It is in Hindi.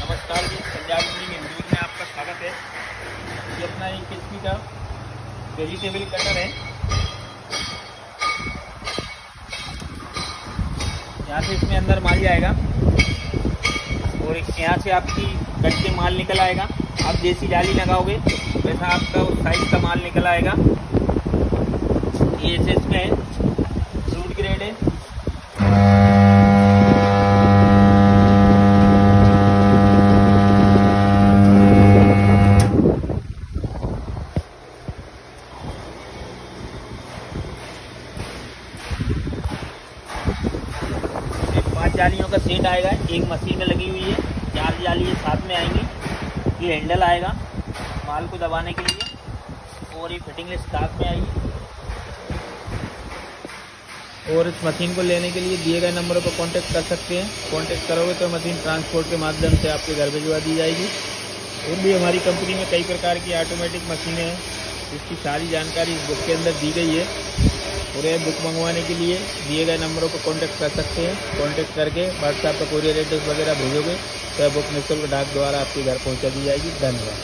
नमस्कार जी, पंजाब में न्यूज़ में आपका स्वागत है। ये अपना एक एच का वेजिटेबल कटर है। यहाँ से इसमें अंदर माल जाएगा और यहाँ से आपकी कट के माल निकल आएगा। आप जैसी जाली लगाओगे, वैसा आपका उस साइज़ का माल निकल आएगा। ये ऐसे इसमें है फ्रूट ग्रेड है ये पाँच जालियों का सेट आएगा। एक मशीन में लगी हुई है। चार जाली साथ में आएँगी। ये हैंडल आएगा माल को दबाने के लिए। और ये फिटिंग स्टॉक में आएगी। और इस मशीन को लेने के लिए दिए गए नंबरों पर कांटेक्ट कर सकते हैं। कांटेक्ट करोगे तो मशीन ट्रांसपोर्ट के माध्यम से आपके घर भिजवा दी जाएगी। और भी हमारी कंपनी में कई प्रकार की ऑटोमेटिक मशीनें हैं। इसकी सारी जानकारी इस बुक के अंदर दी गई है। और ये बुक मंगवाने के लिए। दिए गए नंबरों को कॉन्टैक्ट कर सकते हैं। कॉन्टैक्ट करके व्हाट्सएप पर कुरियर एड्रेस वगैरह भेजोगे तो बुक निःशुल्क डाक द्वारा आपके घर पहुँचा दी जाएगी। धन्यवाद।